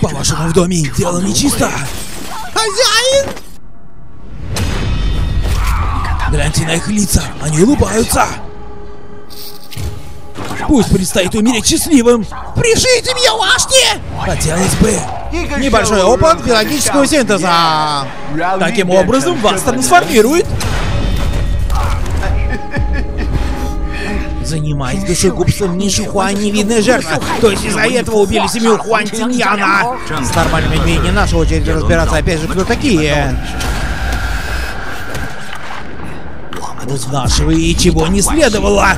По-вашему, в доме дело нечисто? Хозяин! Гляньте на их лица, они улыбаются. Пусть предстоит умереть счастливым. Пришите мне башни! Хотелось бы. Небольшой опыт биологического синтеза. Таким образом вас трансформирует. Занимаясь душегубством Ниши Хуань невидная жертва. То есть из-за этого убили семью Хуань Тиньяна. С нормальными людьми не наша очередь разбираться опять же кто такие. Узнавшего и чего не следовало.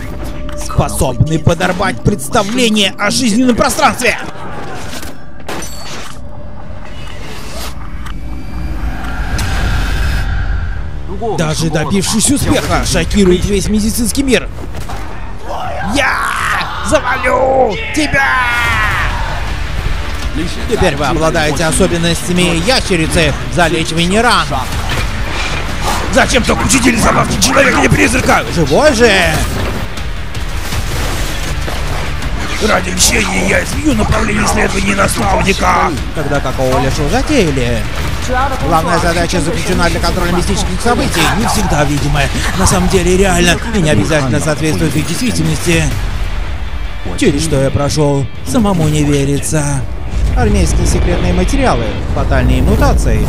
Способны подорвать представление о жизненном пространстве. Даже добившись успеха, шокирует весь медицинский мир. Завалю тебя! Теперь вы обладаете особенностями ящерицы залечивания ран. Зачем так учитель забавки человека не призрака? Живой же! Ради мщения я изменю направление исследований наставника. Тогда какого лешего затеяли? Главная задача заключена для контроля мистических событий. Не всегда видимое, на самом деле реально, и не обязательно соответствует их действительности. Через что я прошел, самому не верится. Армейские секретные материалы, фатальные мутации.